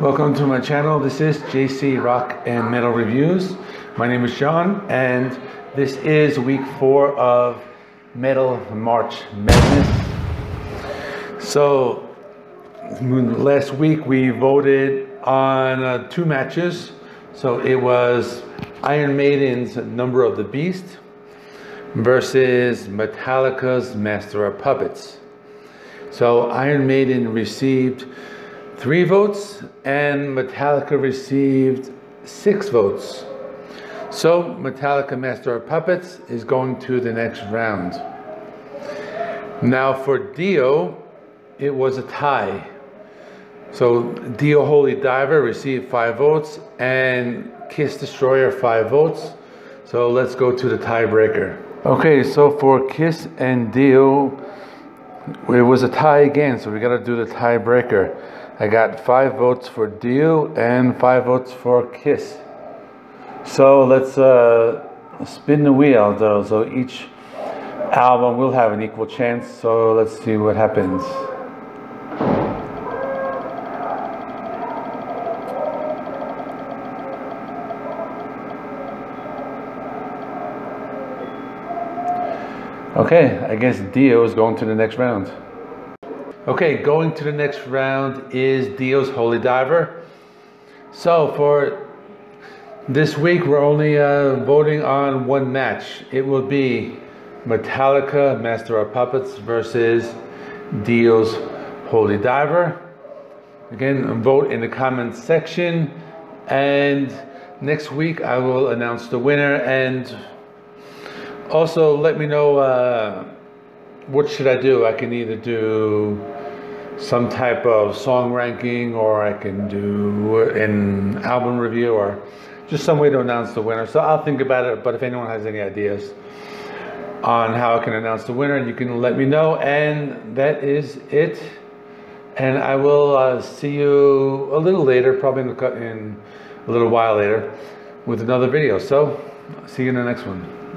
Welcome to my channel. This is JC Rock and Metal Reviews. My name is John, and this is week four of Metal March Madness. So, last week we voted on uh, two matches. So it was Iron Maiden's Number of the Beast versus Metallica's Master of Puppets. So Iron Maiden received three votes and Metallica received six votes. So Metallica Master of Puppets is going to the next round. Now for Dio, it was a tie. So Dio Holy Diver received five votes and Kiss Destroyer five votes. So let's go to the tiebreaker. Okay, so for Kiss and Dio, it was a tie again, so we got to do the tiebreaker. I got five votes for Dio and five votes for Kiss. So let's uh, spin the wheel though. So each album will have an equal chance. So let's see what happens. Okay, I guess Dio is going to the next round. Okay, going to the next round is Dio's Holy Diver. So for this week, we're only uh, voting on one match. It will be Metallica Master of Puppets versus Dio's Holy Diver. Again, vote in the comments section. And next week, I will announce the winner. And also, let me know uh, what should I do. I can either do some type of song ranking or I can do an album review or just some way to announce the winner. So I'll think about it, but if anyone has any ideas on how I can announce the winner, you can let me know. And that is it. And I will uh, see you a little later, probably in, the, in a little while later, with another video. So see you in the next one.